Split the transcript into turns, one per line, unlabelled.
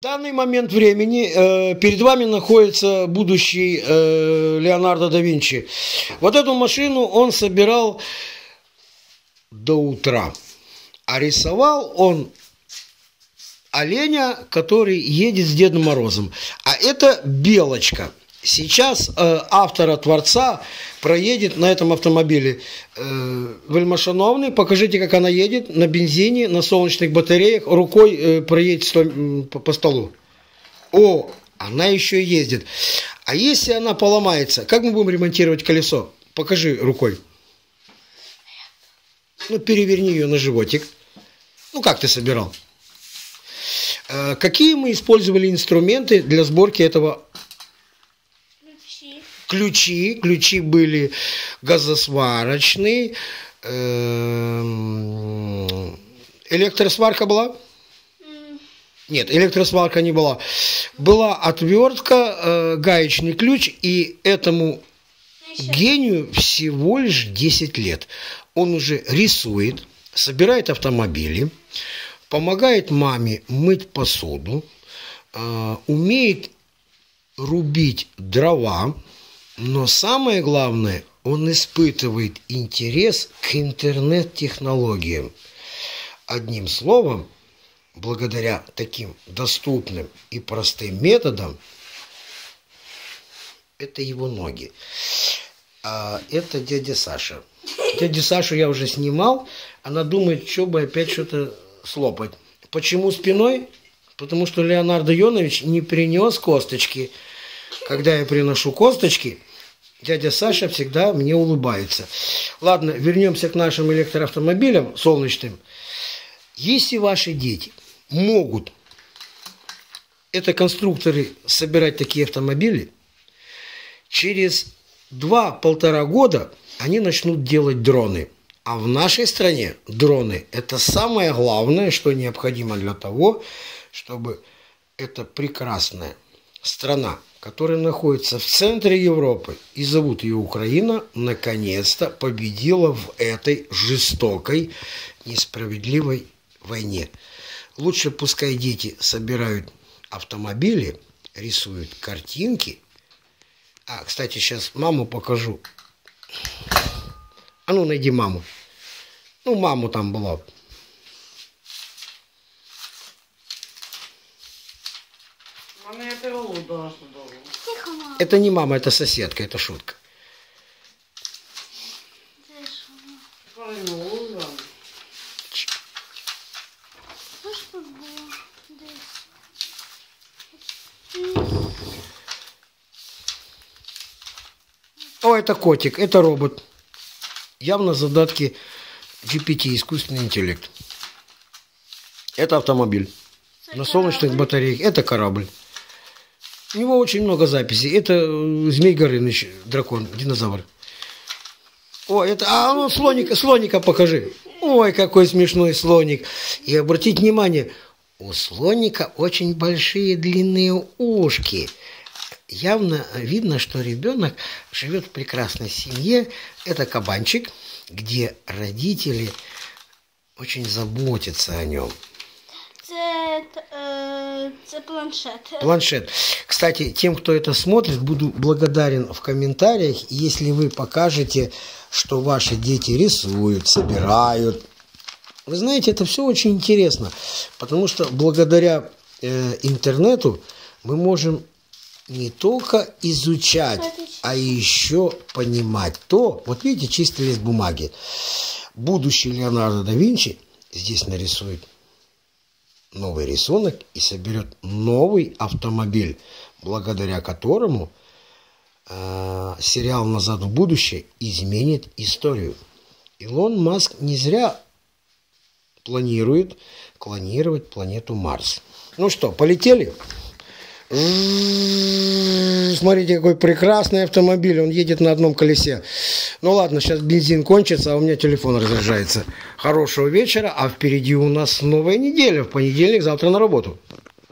В данный момент времени э, перед вами находится будущий э, Леонардо да Винчи. Вот эту машину он собирал до утра. А рисовал он оленя, который едет с Дедом Морозом. А это белочка. Сейчас э, автора Творца проедет на этом автомобиле. Э, Вельмашановный, покажите, как она едет на бензине, на солнечных батареях, рукой э, проедет сто, по, по столу. О, она еще ездит. А если она поломается, как мы будем ремонтировать колесо? Покажи рукой. Ну, переверни ее на животик. Ну, как ты собирал? Э, какие мы использовали инструменты для сборки этого ключи. Ключи были газосварочные. Эм, электросварка была? Нет, электросварка не была. Была отвертка, э, гаечный ключ, и этому гению всего лишь 10 лет. Он уже рисует, собирает автомобили, помогает маме мыть посуду, э, умеет рубить дрова, но самое главное, он испытывает интерес к интернет-технологиям. Одним словом, благодаря таким доступным и простым методам, это его ноги. А это дядя Саша. Дядю Сашу я уже снимал. Она думает, что бы опять что-то слопать. Почему спиной? Потому что Леонардо Йонович не принес косточки. Когда я приношу косточки, Дядя Саша всегда мне улыбается. Ладно, вернемся к нашим электроавтомобилям солнечным. Если ваши дети могут, это конструкторы, собирать такие автомобили, через два-полтора года они начнут делать дроны. А в нашей стране дроны – это самое главное, что необходимо для того, чтобы эта прекрасная страна которая находится в центре Европы, и зовут ее Украина, наконец-то победила в этой жестокой, несправедливой войне. Лучше пускай дети собирают автомобили, рисуют картинки. А, кстати, сейчас маму покажу. А ну, найди маму. Ну, маму там была.
Мама, я пирогу должна
Тихо, мама.
Это не мама, это соседка, это шутка.
Ну.
О, это котик, это робот. Явно задатки GPT, искусственный интеллект. Это автомобиль. На солнечных батареях. Это корабль. У него очень много записей. Это э, Змей Горыныч, дракон, динозавр. О, это... А ну, слоника, слоника покажи. Ой, какой смешной слоник. И обратите внимание, у слоника очень большие длинные ушки. Явно видно, что ребенок живет в прекрасной семье. Это кабанчик, где родители очень заботятся о нем.
Це, е, це планшет.
Планшет. Кстати, тем, кто это смотрит, буду благодарен в комментариях, если вы покажете, что ваши дети рисуют, собирают. Вы знаете, это все очень интересно, потому что благодаря э, интернету мы можем не только изучать, а еще понимать то. Вот видите, чистый лист бумаги. Будущий Леонардо да Винчи здесь нарисует новый рисунок и соберет новый автомобиль, благодаря которому э, сериал «Назад в будущее» изменит историю. Илон Маск не зря планирует клонировать планету Марс. Ну что, полетели? Смотрите, какой прекрасный автомобиль. Он едет на одном колесе. Ну ладно, сейчас бензин кончится, а у меня телефон разряжается. Хорошего вечера, а впереди у нас новая неделя. В понедельник, завтра на работу.